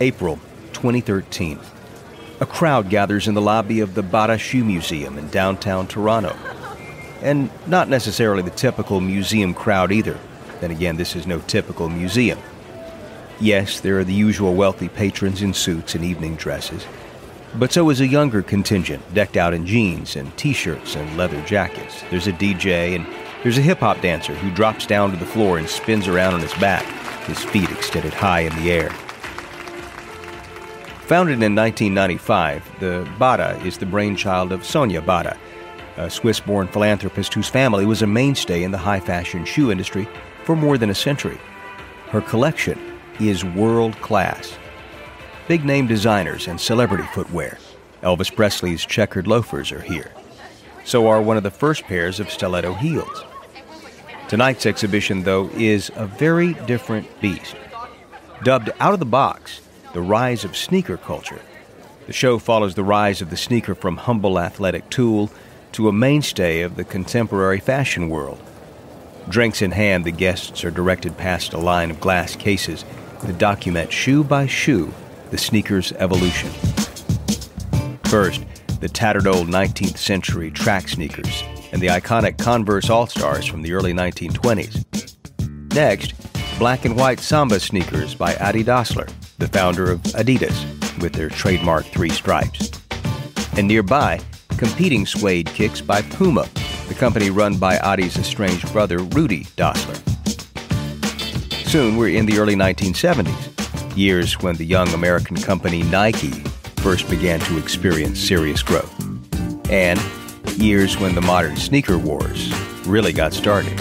April 2013. A crowd gathers in the lobby of the Bata Shoe Museum in downtown Toronto. And not necessarily the typical museum crowd either. Then again, this is no typical museum. Yes, there are the usual wealthy patrons in suits and evening dresses. But so is a younger contingent, decked out in jeans and t shirts and leather jackets. There's a DJ, and there's a hip hop dancer who drops down to the floor and spins around on his back, his feet extended high in the air. Founded in 1995, the Bata is the brainchild of Sonja Bata, a Swiss born philanthropist whose family was a mainstay in the high fashion shoe industry for more than a century. Her collection is world class. Big name designers and celebrity footwear. Elvis Presley's checkered loafers are here. So are one of the first pairs of stiletto heels. Tonight's exhibition, though, is a very different beast. Dubbed Out of the Box, the rise of sneaker culture. The show follows the rise of the sneaker from humble athletic tool to a mainstay of the contemporary fashion world. Drinks in hand, the guests are directed past a line of glass cases that document shoe by shoe the sneaker's evolution. First, the tattered old 19th century track sneakers and the iconic Converse All Stars from the early 1920s. Next, black and white Samba sneakers by Adi Dassler the founder of Adidas, with their trademark three stripes. And nearby, competing suede kicks by Puma, the company run by Adi's estranged brother Rudy Dassler. Soon we're in the early 1970s, years when the young American company Nike first began to experience serious growth. And years when the modern sneaker wars really got started.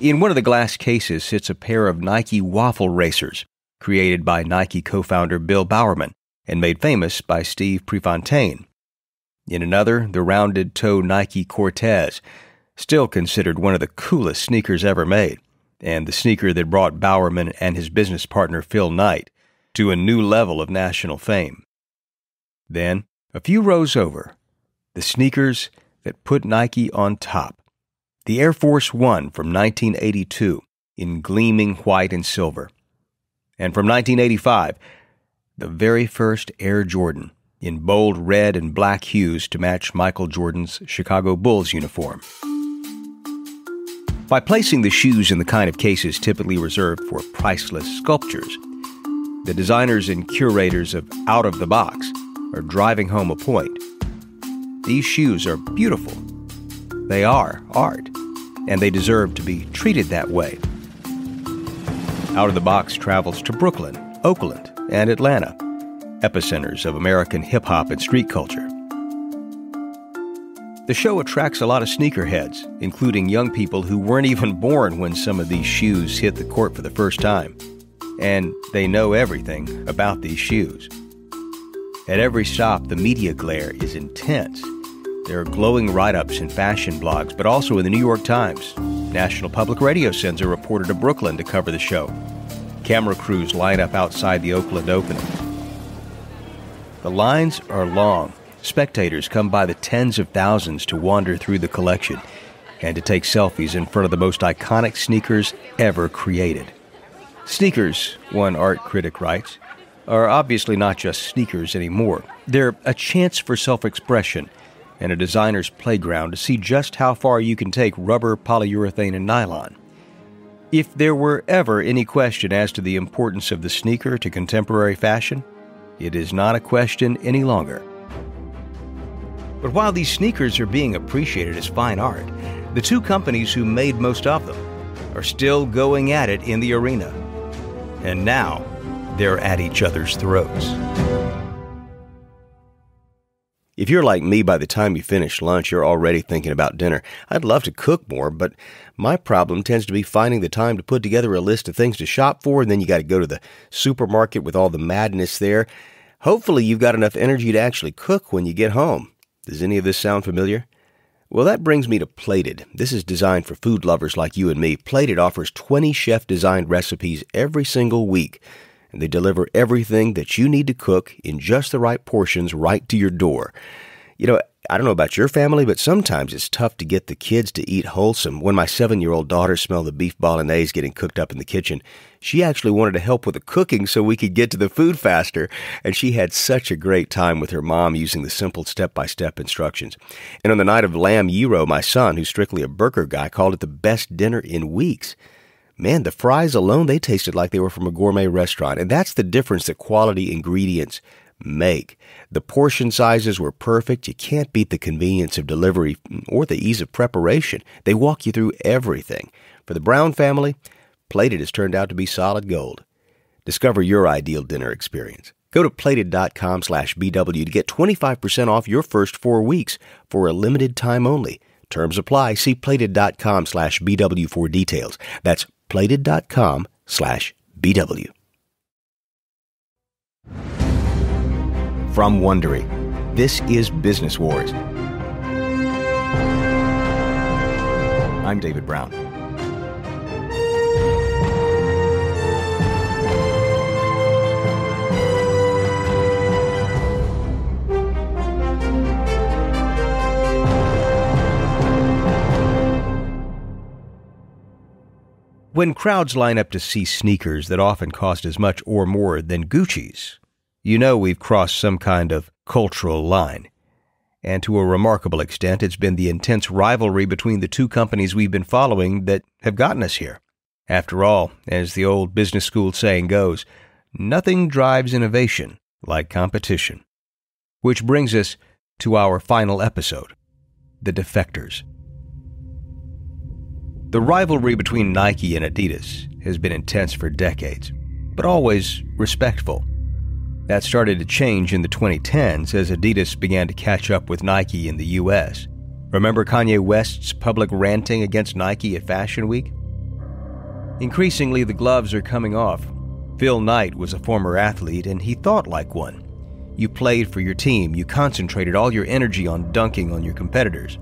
In one of the glass cases sits a pair of Nike waffle racers created by Nike co founder Bill Bowerman and made famous by Steve Prefontaine. In another, the rounded toe Nike Cortez, still considered one of the coolest sneakers ever made, and the sneaker that brought Bowerman and his business partner Phil Knight to a new level of national fame. Then, a few rows over, the sneakers that put Nike on top. The Air Force One from 1982 in gleaming white and silver and from 1985, the very first Air Jordan in bold red and black hues to match Michael Jordan's Chicago Bulls uniform. By placing the shoes in the kind of cases typically reserved for priceless sculptures, the designers and curators of Out of the Box are driving home a point. These shoes are beautiful. They are art, and they deserve to be treated that way. Out of the Box travels to Brooklyn, Oakland, and Atlanta, epicenters of American hip hop and street culture. The show attracts a lot of sneakerheads, including young people who weren't even born when some of these shoes hit the court for the first time. And they know everything about these shoes. At every stop, the media glare is intense. There are glowing write ups in fashion blogs, but also in the New York Times, National Public Radio sends a reporter to Brooklyn to cover the show. Camera crews line up outside the Oakland opening. The lines are long. Spectators come by the tens of thousands to wander through the collection and to take selfies in front of the most iconic sneakers ever created. Sneakers, one art critic writes, are obviously not just sneakers anymore. They're a chance for self expression and a designer's playground to see just how far you can take rubber, polyurethane, and nylon. If there were ever any question as to the importance of the sneaker to contemporary fashion, it is not a question any longer. But while these sneakers are being appreciated as fine art, the two companies who made most of them are still going at it in the arena. And now, they're at each other's throats. If you're like me, by the time you finish lunch, you're already thinking about dinner. I'd love to cook more, but my problem tends to be finding the time to put together a list of things to shop for, and then you got to go to the supermarket with all the madness there. Hopefully, you've got enough energy to actually cook when you get home. Does any of this sound familiar? Well, that brings me to Plated. This is designed for food lovers like you and me. Plated offers 20 chef designed recipes every single week and they deliver everything that you need to cook in just the right portions right to your door. You know, I don't know about your family, but sometimes it's tough to get the kids to eat wholesome. When my seven year old daughter smelled the beef bolognese getting cooked up in the kitchen, she actually wanted to help with the cooking so we could get to the food faster. And she had such a great time with her mom using the simple step by step instructions. And on the night of lamb gyro, my son, who's strictly a burger guy, called it the best dinner in weeks. Man, the fries alone, they tasted like they were from a gourmet restaurant. And that's the difference that quality ingredients make. The portion sizes were perfect. You can't beat the convenience of delivery or the ease of preparation. They walk you through everything. For the Brown family, Plated has turned out to be solid gold. Discover your ideal dinner experience. Go to plated.com slash BW to get 25% off your first four weeks for a limited time only. Terms apply. See plated.com slash BW for details. That's plated.com slash BW. From Wondery, this is Business Wars. I'm David Brown. When crowds line up to see sneakers that often cost as much or more than Gucci's, you know we've crossed some kind of cultural line. And to a remarkable extent, it's been the intense rivalry between the two companies we've been following that have gotten us here. After all, as the old business school saying goes, nothing drives innovation like competition. Which brings us to our final episode The Defectors. The rivalry between Nike and Adidas has been intense for decades, but always respectful. That started to change in the 2010s as Adidas began to catch up with Nike in the US. Remember Kanye West's public ranting against Nike at Fashion Week? Increasingly, the gloves are coming off. Phil Knight was a former athlete and he thought like one. You played for your team, you concentrated all your energy on dunking on your competitors,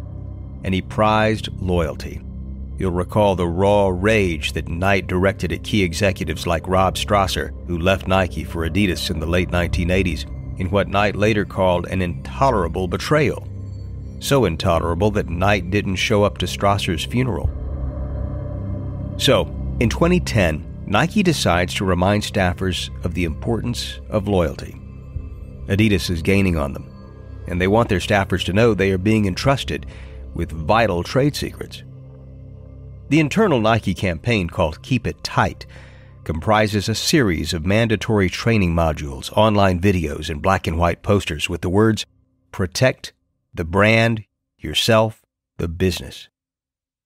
and he prized loyalty. You'll recall the raw rage that Knight directed at key executives like Rob Strasser, who left Nike for Adidas in the late 1980s, in what Knight later called an intolerable betrayal. So intolerable that Knight didn't show up to Strasser's funeral. So, in 2010, Nike decides to remind staffers of the importance of loyalty. Adidas is gaining on them, and they want their staffers to know they are being entrusted with vital trade secrets. The internal Nike campaign called Keep It Tight comprises a series of mandatory training modules, online videos, and black and white posters with the words Protect the brand, yourself, the business.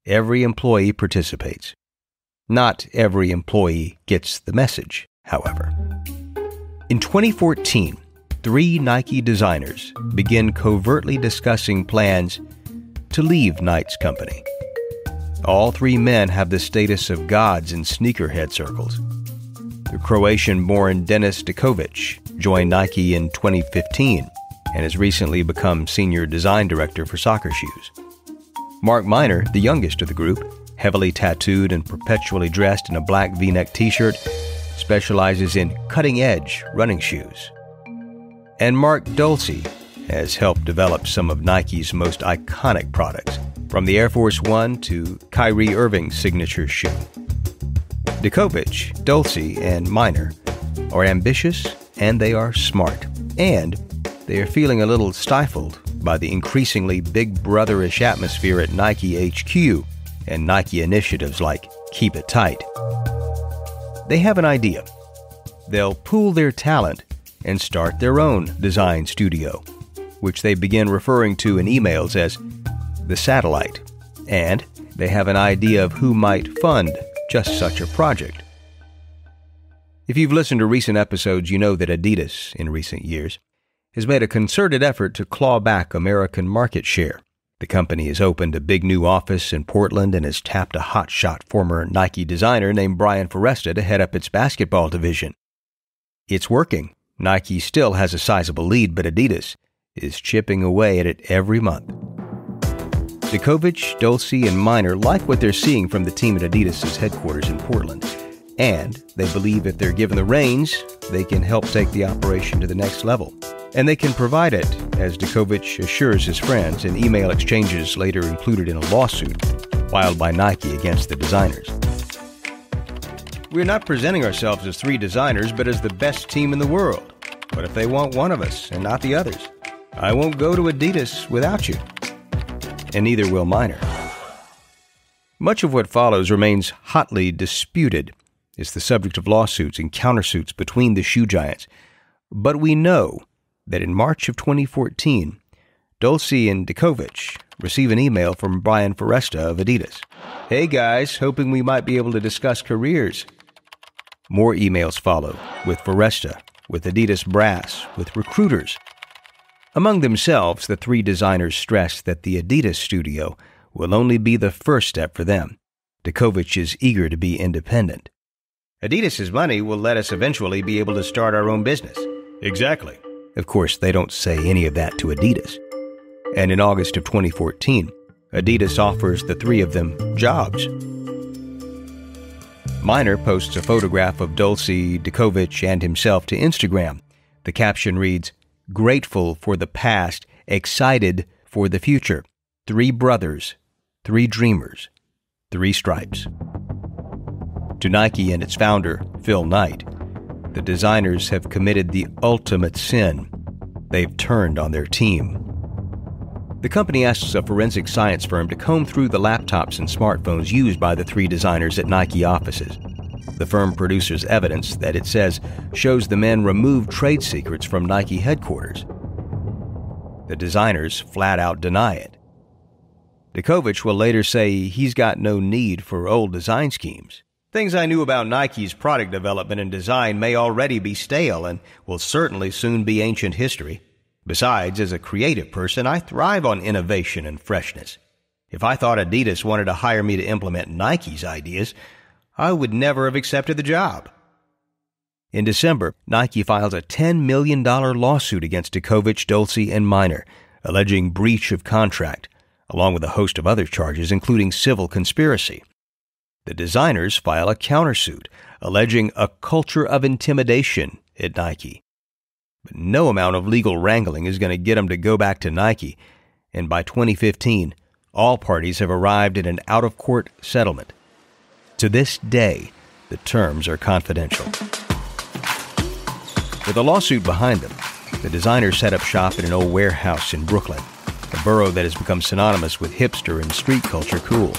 Every employee participates. Not every employee gets the message, however. In 2014, three Nike designers begin covertly discussing plans to leave Knight's company. All three men have the status of gods in sneakerhead circles. The Croatian born Denis Dekovic joined Nike in 2015 and has recently become senior design director for soccer shoes. Mark Miner, the youngest of the group, heavily tattooed and perpetually dressed in a black v neck t shirt, specializes in cutting edge running shoes. And Mark Dolce has helped develop some of Nike's most iconic products from the Air Force One to Kyrie Irving's signature shoe. Dekovic, Dolce, and Miner are ambitious and they are smart. And they are feeling a little stifled by the increasingly big brotherish atmosphere at Nike HQ and Nike initiatives like Keep It Tight. They have an idea. They'll pool their talent and start their own design studio, which they begin referring to in emails as the satellite, and they have an idea of who might fund just such a project. If you've listened to recent episodes, you know that Adidas, in recent years, has made a concerted effort to claw back American market share. The company has opened a big new office in Portland and has tapped a hotshot former Nike designer named Brian Foresta to head up its basketball division. It's working. Nike still has a sizable lead, but Adidas is chipping away at it every month. Dekovic, Dolce, and Miner like what they're seeing from the team at Adidas' headquarters in Portland, and they believe if they're given the reins, they can help take the operation to the next level. And they can provide it, as Dekovic assures his friends in email exchanges later included in a lawsuit filed by Nike against the designers. We're not presenting ourselves as three designers, but as the best team in the world. What if they want one of us and not the others? I won't go to Adidas without you. And neither will Miner. Much of what follows remains hotly disputed. It's the subject of lawsuits and countersuits between the shoe giants. But we know that in March of 2014, Dolce and Dekovic receive an email from Brian Foresta of Adidas. Hey guys, hoping we might be able to discuss careers. More emails follow with Foresta, with Adidas Brass, with recruiters. Among themselves, the three designers stress that the Adidas studio will only be the first step for them. Dekovic is eager to be independent. Adidas's money will let us eventually be able to start our own business. Exactly. Of course, they don't say any of that to Adidas. And in August of 2014, Adidas offers the three of them jobs. Miner posts a photograph of Dolce, Dekovic, and himself to Instagram. The caption reads, Grateful for the past, excited for the future. Three brothers, three dreamers, three stripes. To Nike and its founder, Phil Knight, the designers have committed the ultimate sin. They've turned on their team. The company asks a forensic science firm to comb through the laptops and smartphones used by the three designers at Nike offices. The firm produces evidence that it says shows the men removed trade secrets from Nike headquarters. The designers flat out deny it. Dekovic will later say he's got no need for old design schemes. Things I knew about Nike's product development and design may already be stale and will certainly soon be ancient history. Besides, as a creative person, I thrive on innovation and freshness. If I thought Adidas wanted to hire me to implement Nike's ideas, I would never have accepted the job. In December, Nike files a $10 million lawsuit against Dekovic, Dolce, and Miner, alleging breach of contract, along with a host of other charges, including civil conspiracy. The designers file a countersuit, alleging a culture of intimidation at Nike. But no amount of legal wrangling is going to get them to go back to Nike, and by 2015, all parties have arrived at an out of court settlement. To this day, the terms are confidential. With a lawsuit behind them, the designers set up shop in an old warehouse in Brooklyn, a borough that has become synonymous with hipster and street culture cool.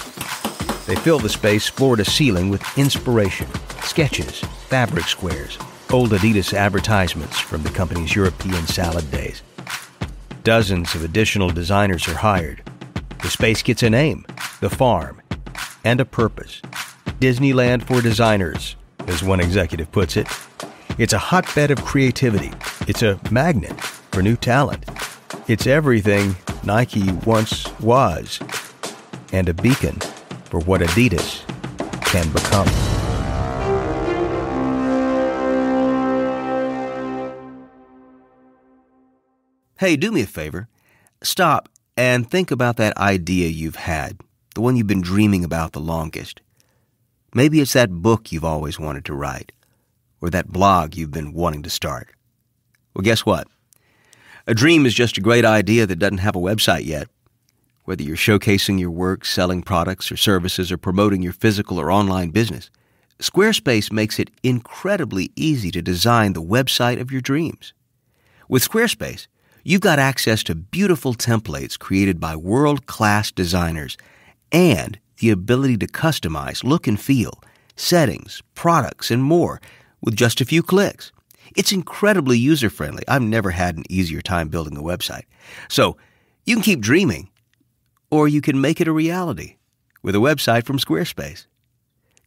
They fill the space floor to ceiling with inspiration, sketches, fabric squares, old Adidas advertisements from the company's European salad days. Dozens of additional designers are hired. The space gets a name, the farm, and a purpose. Disneyland for designers, as one executive puts it. It's a hotbed of creativity. It's a magnet for new talent. It's everything Nike once was, and a beacon for what Adidas can become. Hey, do me a favor. Stop and think about that idea you've had, the one you've been dreaming about the longest. Maybe it's that book you've always wanted to write, or that blog you've been wanting to start. Well, guess what? A dream is just a great idea that doesn't have a website yet. Whether you're showcasing your work, selling products or services, or promoting your physical or online business, Squarespace makes it incredibly easy to design the website of your dreams. With Squarespace, you've got access to beautiful templates created by world class designers and the ability to customize look and feel, settings, products, and more with just a few clicks. It's incredibly user friendly. I've never had an easier time building a website. So you can keep dreaming or you can make it a reality with a website from Squarespace.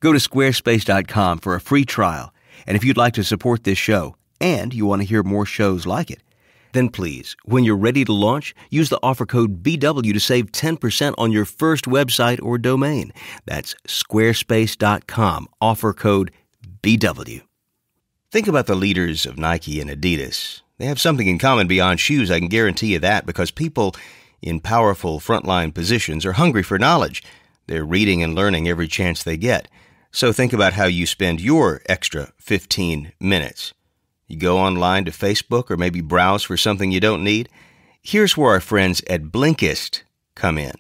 Go to squarespace.com for a free trial, and if you'd like to support this show and you want to hear more shows like it, then please, when you're ready to launch, use the offer code BW to save 10% on your first website or domain. That's squarespace.com, offer code BW. Think about the leaders of Nike and Adidas. They have something in common beyond shoes, I can guarantee you that, because people in powerful frontline positions are hungry for knowledge. They're reading and learning every chance they get. So think about how you spend your extra 15 minutes. You go online to Facebook or maybe browse for something you don't need? Here's where our friends at Blinkist come in.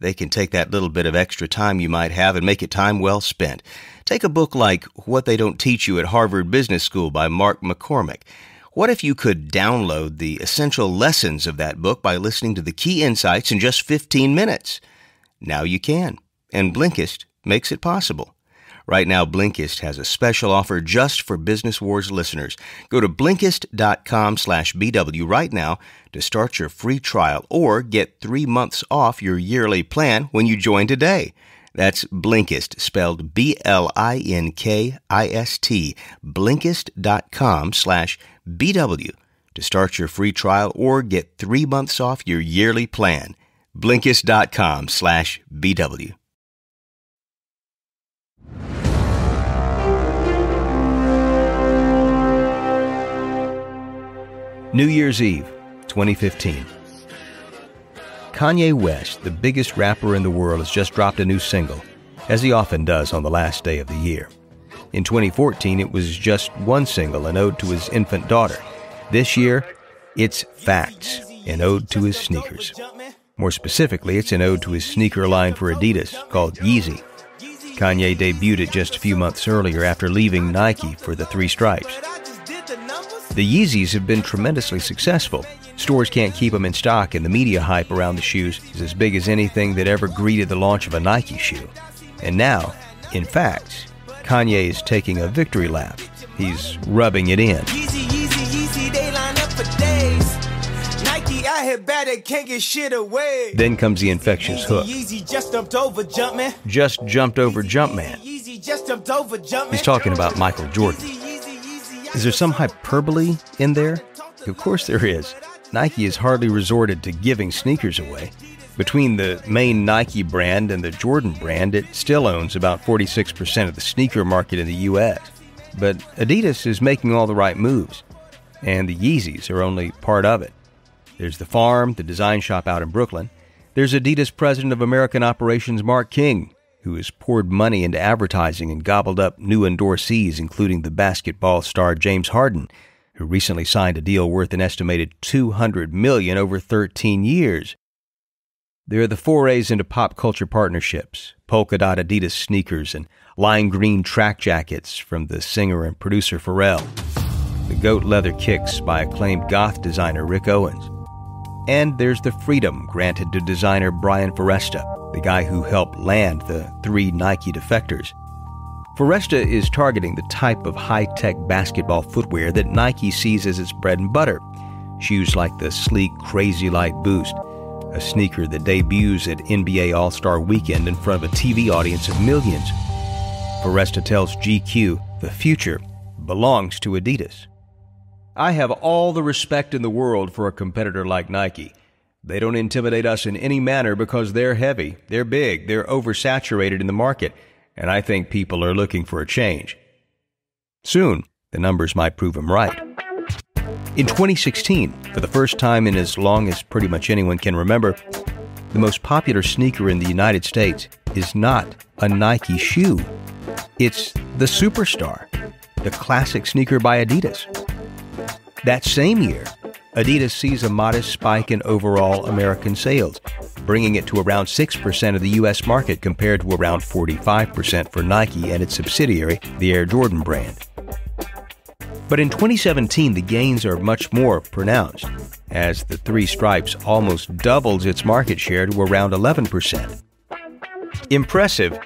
They can take that little bit of extra time you might have and make it time well spent. Take a book like What They Don't Teach You at Harvard Business School by Mark McCormack. What if you could download the essential lessons of that book by listening to the key insights in just 15 minutes? Now you can, and Blinkist makes it possible. Right now, Blinkist has a special offer just for Business Wars listeners. Go to Blinkist.com slash BW right now to start your free trial or get three months off your yearly plan when you join today. That's Blinkist, spelled B-L-I-N-K-I-S-T, Blinkist.com slash BW to start your free trial or get three months off your yearly plan. Blinkist.com slash BW. New Year's Eve, 2015. Kanye West, the biggest rapper in the world, has just dropped a new single, as he often does on the last day of the year. In 2014, it was just one single, an ode to his infant daughter. This year, it's Facts, an ode to his sneakers. More specifically, it's an ode to his sneaker line for Adidas called Yeezy. Kanye debuted it just a few months earlier after leaving Nike for the three stripes. The Yeezys have been tremendously successful. Stores can't keep them in stock, and the media hype around the shoes is as big as anything that ever greeted the launch of a Nike shoe. And now, in fact, Kanye is taking a victory lap. He's rubbing it in. Yeezy, Yeezy, Yeezy, they line up for days. Nike out here bad, they can't get shit away. Then comes the infectious hook. Just jumped over Jumpman. Just jumped over Jumpman. Just jumped over Jumpman. He's talking about Michael Jordan. Is there some hyperbole in there? Of course there is. Nike has hardly resorted to giving sneakers away. Between the main Nike brand and the Jordan brand, it still owns about 46% of the sneaker market in the US. But Adidas is making all the right moves, and the Yeezys are only part of it. There's the farm, the design shop out in Brooklyn. There's Adidas President of American Operations Mark King, who has poured money into advertising and gobbled up new endorsees, including the basketball star James Harden, who recently signed a deal worth an estimated 200 million over 13 years. There are the forays into pop culture partnerships, polka dot Adidas sneakers and lime green track jackets from the singer and producer Pharrell, the goat leather kicks by acclaimed goth designer Rick Owens, and there's the freedom granted to designer Brian Foresta the guy who helped land the three Nike defectors. Foresta is targeting the type of high tech basketball footwear that Nike sees as its bread and butter. Shoes like the sleek Crazy Light Boost, a sneaker that debuts at NBA All Star Weekend in front of a TV audience of millions. Foresta tells GQ the future belongs to Adidas. I have all the respect in the world for a competitor like Nike. They don't intimidate us in any manner because they're heavy, they're big, they're oversaturated in the market, and I think people are looking for a change. Soon, the numbers might prove them right. In 2016, for the first time in as long as pretty much anyone can remember, the most popular sneaker in the United States is not a Nike shoe. It's the Superstar, the classic sneaker by Adidas. That same year, Adidas sees a modest spike in overall American sales, bringing it to around 6% of the U.S. market compared to around 45% for Nike and its subsidiary, the Air Jordan brand. But in 2017, the gains are much more pronounced, as the Three Stripes almost doubles its market share to around 11%. Impressive,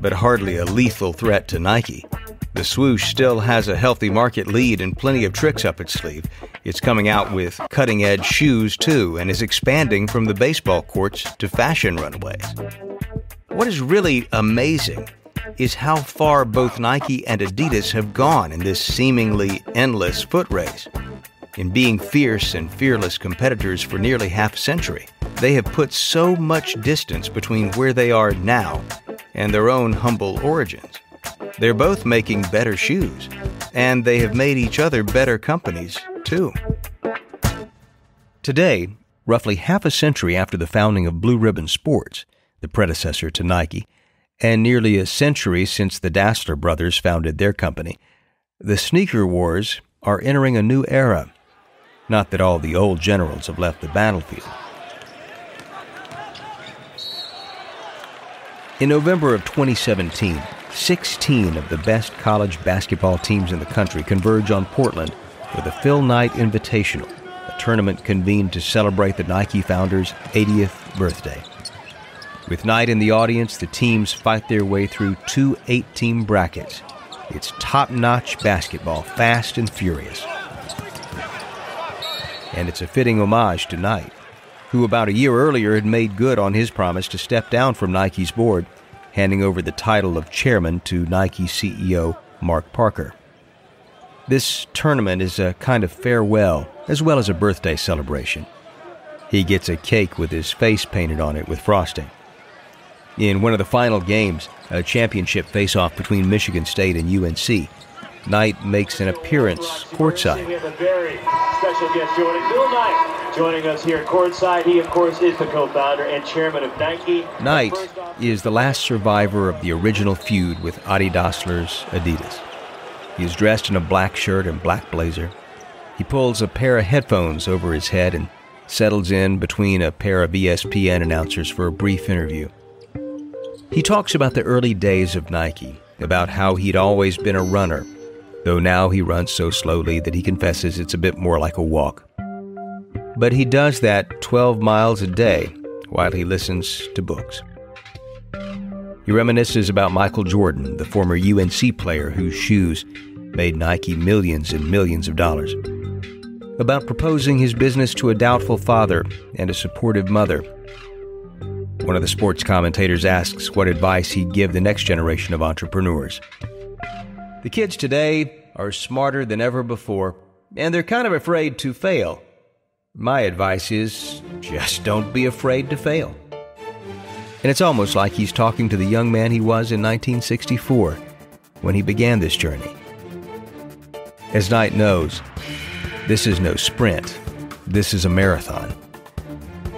but hardly a lethal threat to Nike. The swoosh still has a healthy market lead and plenty of tricks up its sleeve. It's coming out with cutting edge shoes too and is expanding from the baseball courts to fashion runways. What is really amazing is how far both Nike and Adidas have gone in this seemingly endless foot race. In being fierce and fearless competitors for nearly half a century, they have put so much distance between where they are now and their own humble origins. They're both making better shoes, and they have made each other better companies, too. Today, roughly half a century after the founding of Blue Ribbon Sports, the predecessor to Nike, and nearly a century since the Dassler brothers founded their company, the sneaker wars are entering a new era. Not that all the old generals have left the battlefield. In November of 2017, 16 of the best college basketball teams in the country converge on Portland for the Phil Knight Invitational, a tournament convened to celebrate the Nike founder's 80th birthday. With Knight in the audience, the teams fight their way through two eight team brackets. It's top notch basketball, fast and furious. And it's a fitting homage to Knight who about a year earlier had made good on his promise to step down from Nike's board, handing over the title of chairman to Nike CEO Mark Parker. This tournament is a kind of farewell as well as a birthday celebration. He gets a cake with his face painted on it with frosting. In one of the final games, a championship face-off between Michigan State and UNC, Knight makes an appearance courtside. We have a very special guest joining, Bill Knight, joining us here at courtside. He, of course, is the co-founder and chairman of Nike. Knight is the last survivor of the original feud with Adi Dassler's Adidas. He is dressed in a black shirt and black blazer. He pulls a pair of headphones over his head and settles in between a pair of ESPN announcers for a brief interview. He talks about the early days of Nike, about how he'd always been a runner though now he runs so slowly that he confesses it's a bit more like a walk. But he does that 12 miles a day while he listens to books. He reminisces about Michael Jordan, the former UNC player whose shoes made Nike millions and millions of dollars. About proposing his business to a doubtful father and a supportive mother. One of the sports commentators asks what advice he'd give the next generation of entrepreneurs. The kids today are smarter than ever before, and they're kind of afraid to fail. My advice is just don't be afraid to fail. And it's almost like he's talking to the young man he was in 1964 when he began this journey. As Knight knows, this is no sprint, this is a marathon.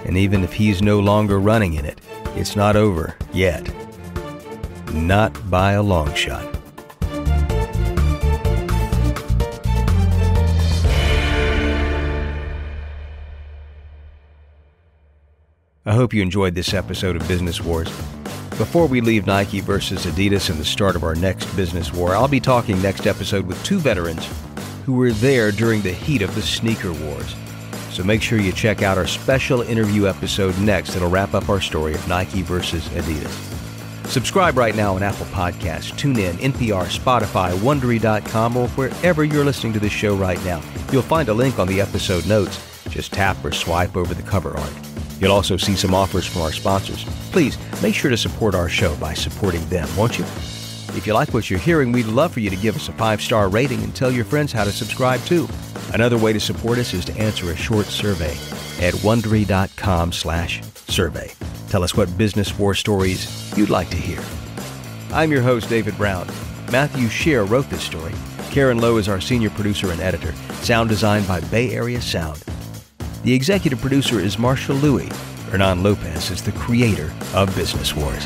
And even if he's no longer running in it, it's not over yet. Not by a long shot. I hope you enjoyed this episode of Business Wars. Before we leave Nike versus Adidas and the start of our next business war, I'll be talking next episode with two veterans who were there during the heat of the sneaker wars. So make sure you check out our special interview episode next that'll wrap up our story of Nike versus Adidas. Subscribe right now on Apple Podcasts, TuneIn, NPR, Spotify, Wondery.com, or wherever you're listening to this show right now. You'll find a link on the episode notes. Just tap or swipe over the cover art. You'll also see some offers from our sponsors. Please make sure to support our show by supporting them, won't you? If you like what you're hearing, we'd love for you to give us a five star rating and tell your friends how to subscribe too. Another way to support us is to answer a short survey at wondery.com slash survey. Tell us what business war stories you'd like to hear. I'm your host, David Brown. Matthew Shear wrote this story. Karen Lowe is our senior producer and editor. Sound designed by Bay Area Sound. The executive producer is Marshall Louis. Hernan Lopez is the creator of Business Wars.